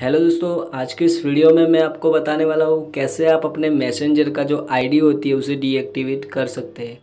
Hello दोस्तों, आज के इस वीडियो में मैं आपको बताने वाला हूँ कैसे आप अपने मैसेंजर का जो आईडी होती है उसे डीएक्टिवेट कर सकते हैं।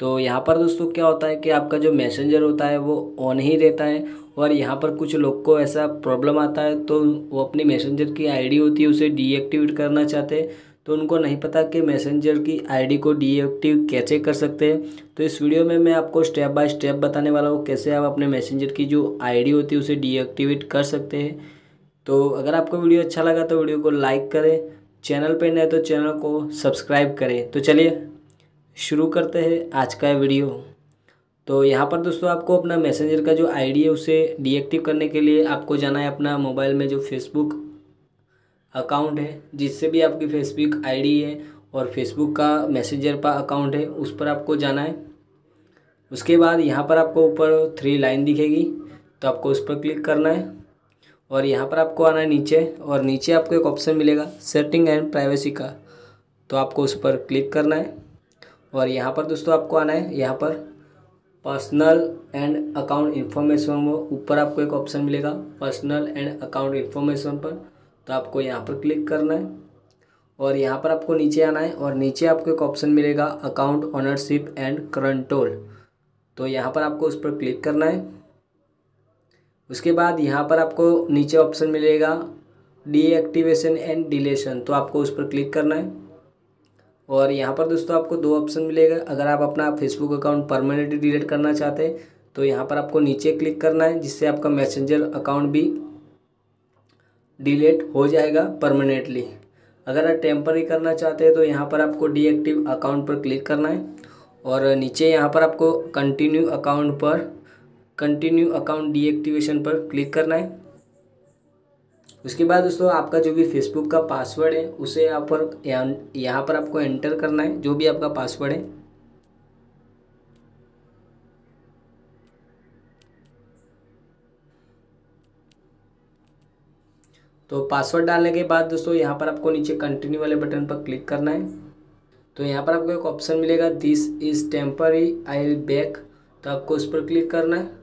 तो यहाँ पर दोस्तों क्या होता है कि आपका जो मैसेंजर होता है वो ऑन ही रहता है और यहाँ पर कुछ लोग को ऐसा प्रॉब्लम आता है तो वो अपनी मैसेंजर की आईडी होती है उसे डीएक्टिवेट करना चाहते हैं। तो उनको नहीं पता कि मैसेंजर की आईडी को डीएक्टिव कैसे कर सकते हैं। तो इस वीडियो में मैं आपको स्टेप बाय स्टेप बताने वाला हूँ कैसे आप अपने मैसेंजर की जो आईडी होती है उसे डीएक्टिवेट कर सकते हैं। तो अगर आपको वीडियो अच्छा लगा तो वीडियो को लाइक करें, चैनल पर नए तो चैनल को सब्सक्राइब करें। तो चलिए, शुरू करते हैं आज का वीडियो। तो यहाँ पर दोस्तों आपको अपना मैसेंजर का जो आईडी है उसे डीएक्टिव करने के लिए आपको जाना है अपना मोबाइल में जो फेसबुक अकाउंट है, जिससे भी आपकी फेसबुक आईडी है और फेसबुक का मैसेंजर का अकाउंट है, उस पर आपको जाना है। उसके बाद यहाँ पर आपको ऊपर थ्री लाइन दिखेगी तो आपको उस पर क्लिक करना है। और यहाँ पर आपको आना है नीचे और नीचे आपको एक ऑप्शन मिलेगा सेटिंग एंड प्राइवेसी का। तो आपको उस पर क्लिक करना है और यहाँ पर दोस्तों आपको आना है। यहाँ पर पर्सनल एंड अकाउंट इन्फॉर्मेशन ऊपर आपको एक ऑप्शन मिलेगा पर्सनल एंड अकाउंट इन्फॉर्मेशन पर। तो आपको यहाँ पर क्लिक करना है और यहाँ पर आपको नीचे आना है और नीचे आपको एक ऑप्शन मिलेगा अकाउंट ऑनरशिप एंड कंट्रोल तो यहाँ पर आपको उस पर क्लिक करना है। उसके बाद यहाँ पर आपको नीचे ऑप्शन मिलेगा डीएक्टिवेशन एंड डिलेशन तो आपको उस पर क्लिक करना है। और यहाँ पर दोस्तों आपको दो ऑप्शन मिलेगा। अगर आप अपना फेसबुक अकाउंट परमानेंटली डिलीट करना चाहते हैं तो यहाँ पर आपको नीचे क्लिक करना है, जिससे आपका मैसेंजर अकाउंट भी डिलीट हो जाएगा परमानेंटली अगर आप टेम्पररी करना चाहते हैं तो यहाँ पर आपको डीएक्टिव अकाउंट पर क्लिक करना है। और नीचे यहाँ पर आपको कंटिन्यू अकाउंट पर कंटिन्यू अकाउंट डीएक्टिवेशन पर क्लिक करना है। उसके बाद दोस्तों, आपका जो भी फेसबुक का पासवर्ड है, उसे यहाँ पर यहाँ पर आपको एंटर करना है, जो भी आपका पासवर्ड है। तो पासवर्ड डालने के बाद दोस्तों, यहाँ पर आपको नीचे कंटिन्यू वाले बटन पर क्लिक करना है। तो यहाँ पर आपको एक ऑप्शन मिलेगा this is temporary I back तो आपको उस पर क्लिक करना है।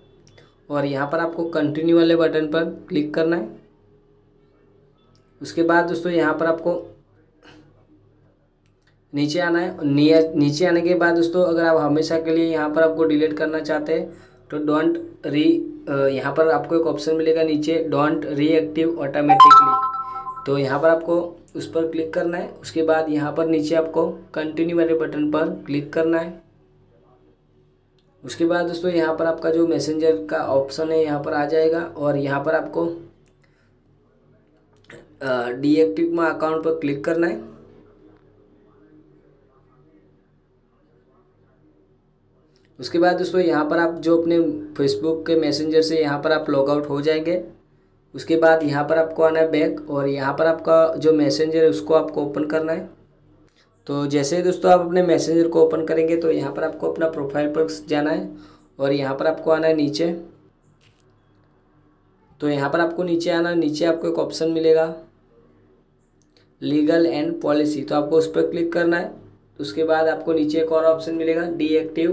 और यहाँ पर आपको कंटिन्यू वाले बटन पर क्लिक करना है। उसके बाद दोस्तों यहाँ पर आपको नीचे आना है। नीचे आने के बाद दोस्तों अगर आप हमेशा के लिए यहाँ पर आपको डिलीट करना चाहते हैं तो डोंट री यहाँ पर आपको एक ऑप्शन मिलेगा नीचे डोंट रीएक्टिव ऑटोमेटिकली तो यहाँ पर आपको उस पर क्लिक करना है। उसके बाद यहाँ पर नीचे आपको कंटिन्यू वाले बटन पर क्लिक करना है। उसके बाद दोस्तों यहाँ पर आपका जो मैसेंजर का ऑप्शन है यहाँ पर आ जाएगा और यहाँ पर आपको डीएक्टिव में अकाउंट पर क्लिक करना है। उसके बाद दोस्तों यहाँ पर आप जो अपने फेसबुक के मैसेंजर से यहाँ पर आप लॉग आउट हो जाएँगे। उसके बाद यहाँ पर आपको आना है बैक और यहाँ पर आपका जो मैसेंजर है उसको आपको ओपन करना है। तो जैसे दोस्तों आप अपने मैसेंजर को ओपन करेंगे तो यहाँ पर आपको अपना प्रोफ़ाइल पर जाना है और यहाँ पर आपको आना है नीचे। तो यहाँ पर आपको नीचे आना नीचे आपको एक ऑप्शन मिलेगा लीगल एंड पॉलिसी तो आपको उस पर क्लिक करना है, उसके बाद आपको नीचे एक और ऑप्शन मिलेगा डीएक्टिव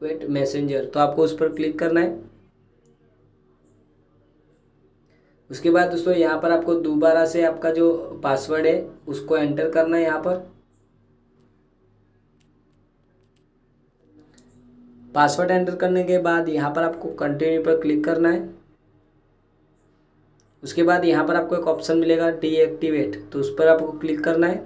वेट मैसेंजर तो आपको उस पर क्लिक करना है। उसके बाद दोस्तों यहाँ पर आपको दोबारा से आपका जो पासवर्ड है, उसको एंटर करना है यहाँ पर। पासवर्ड एंटर करने के बाद यहाँ पर आपको कंटिन्यू पर क्लिक करना है। उसके बाद यहाँ पर आपको एक ऑप्शन मिलेगा डीएक्टिवेट तो उस पर आपको क्लिक करना है।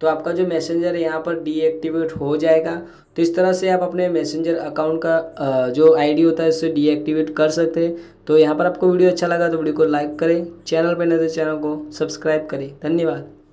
तो आपका जो मैसेंजर यहाँ पर डीएक्टिवेट हो जाएगा। तो इस तरह से आप अपने मैसेंजर अकाउंट का जो आईडी होता है उससे डीएक्टिवेट कर सकते हैं। तो यहाँ पर आपको वीडियो अच्छा लगा तो वीडियो को लाइक करें चैनल पर नहीं तो चैनल को सब्सक्राइब करें। धन्यवाद।